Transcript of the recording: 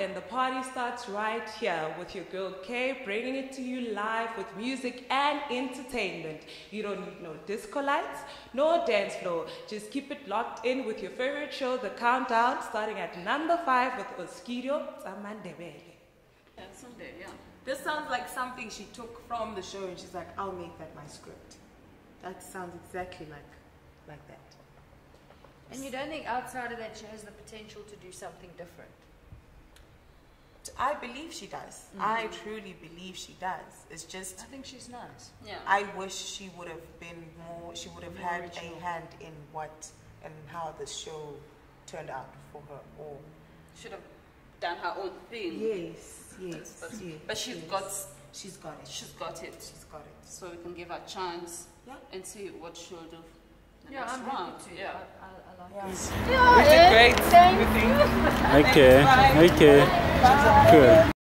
and the party starts right here with your girl Kay, bringing it to you live with music and entertainment. You don't need no disco lights, no dance floor. Just keep it locked in with your favorite show, The Countdown, starting at number five with Oskido Tsamandebele. Yeah, someday, yeah. This sounds like something she took from the show and she's like, I'll make that my script. That sounds exactly like like that. And you don't think outside of that she has the potential to do something different? I believe she does. Mm-hmm. I truly believe she does. It's just I think she's nice. Yeah. I wish she would have been more. She would have More had original. a hand in what and how the show turned out for her. Or should have done her own thing. Yes, yes, But, yes. but she's yes. got she's got it. she's got it. She's got it. So we can give her a chance Yeah. and see what she'll do. Yeah, I'm round. happy to. Yeah. I, I, I like yeah. it. You did great. Thank We think. Okay, okay, good.